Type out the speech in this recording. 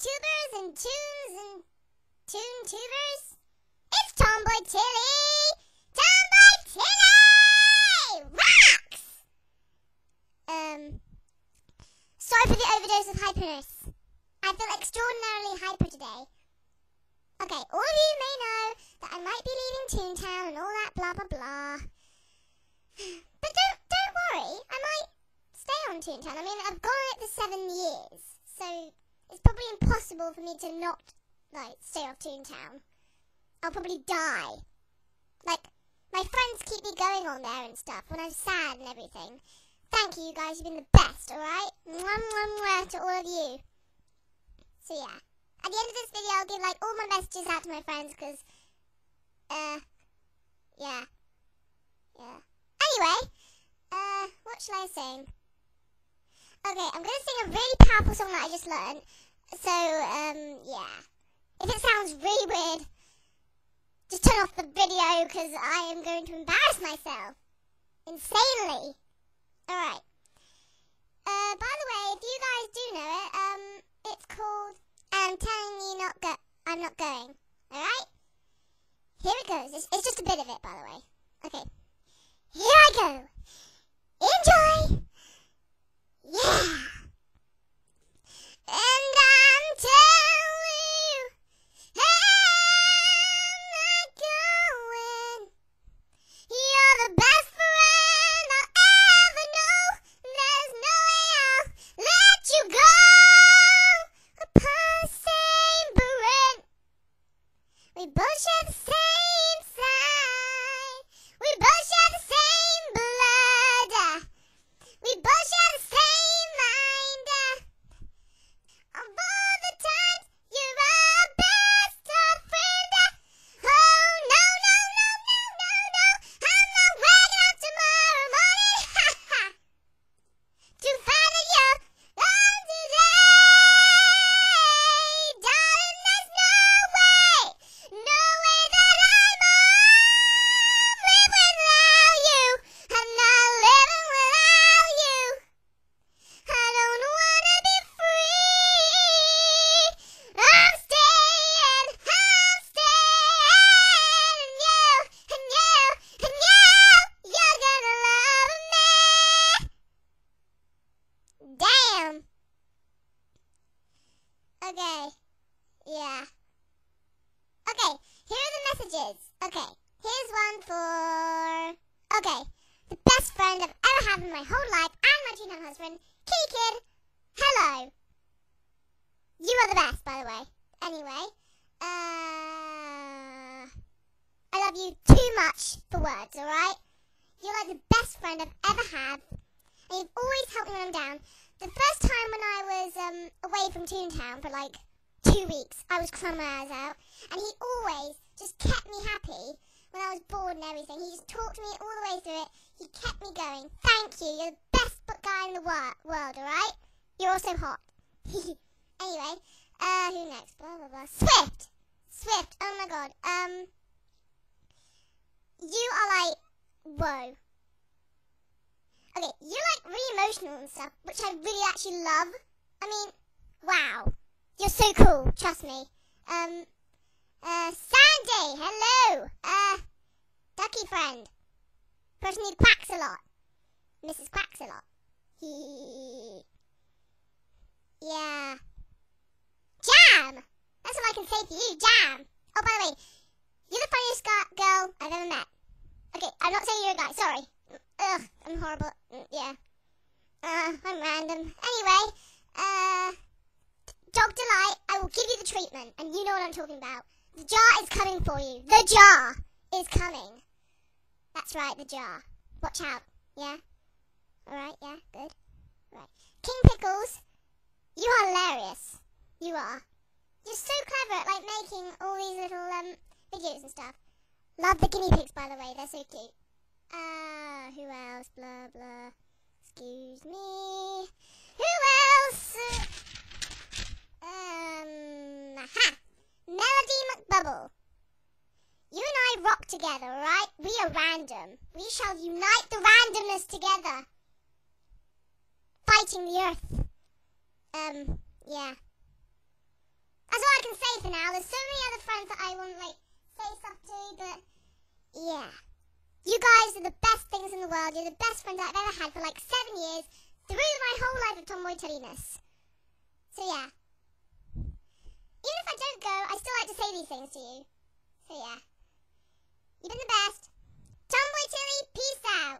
tubers and tunes and tune tubers. It's Tomboy Tilly! Tomboy Tilly! Rocks! Um, sorry for the overdose of hyperness. I feel extraordinarily hyper today. Okay, all of you may know that I might be leaving Toontown and all that blah blah blah. But don't don't worry, I might stay on Toontown. I mean, I've gone it for seven years, so impossible for me to not like stay off Toontown. I'll probably die. Like my friends keep me going on there and stuff when I'm sad and everything. Thank you, you guys. You've been the best. All right, mwah, mwah, mwah to all of you. So yeah, at the end of this video, I'll give like all my messages out to my friends because, uh, yeah, yeah. Anyway, uh, what shall I sing? Okay, I'm gonna sing a really powerful song that I just learned. So, um, yeah. If it sounds really weird, just turn off the video because I am going to embarrass myself. Insanely. Alright. Uh, by the way, if you guys do know it, um, it's called I'm telling you not go I'm not going. Alright? Here it goes. It's, it's just a bit of it, by the way. Okay. Here I go. Okay. Yeah. Okay, here are the messages. Okay, here's one for. Okay, the best friend I've ever had in my whole life and my two-time husband, Kitty Kid. Hello. You are the best, by the way. Anyway, uh, I love you too much for words. All right? You're like the best friend I've ever had, and you've always helped me when I'm down. The first time when I was um, away from Toontown for like two weeks, I was crying my eyes out, and he always just kept me happy when I was bored and everything. He just talked to me all the way through it. He kept me going. Thank you. You're the best book guy in the wor- world, alright? You're also hot. anyway, uh, who next? Blah, blah, blah. Swift! Swift, oh my god. Um, you are like, whoa. Okay, you're like really emotional and stuff, which I really actually love. I mean, wow. You're so cool, trust me. Um, uh, Sandy, hello. Uh, ducky friend. Person who quacks a lot. Mrs. Quacks a lot. Hee. yeah. Jam! That's all I can say to you, Jam. Oh, by the way, you're the funniest girl I've ever met. Okay, I'm not saying you're a guy, sorry. Ugh, I'm horrible. Mm, Yeah. Uh, I'm random. Anyway, uh, Dog Delight, I will give you the treatment, and you know what I'm talking about. The jar is coming for you. The jar is coming. That's right, the jar. Watch out. Yeah? Alright, yeah, good. Right. King Pickles, you are hilarious. You are. You're so clever at, like, making all these little, um, videos and stuff. Love the guinea pigs, by the way. They're so cute. Uh, who else? Blah, blah. Excuse me. Who else? Um, aha. Melody McBubble. You and I rock together, right? We are random. We shall unite the randomness together. Fighting the earth. Um, yeah. That's all I can say for now. There's so many other friends that I want like say stuff to, but yeah. You guys are the best things in the world. You're the best friend I've ever had for like seven years through my whole life of tomboy chilliness. So yeah. Even if I don't go, I still like to say these things to you. So yeah. You've been the best.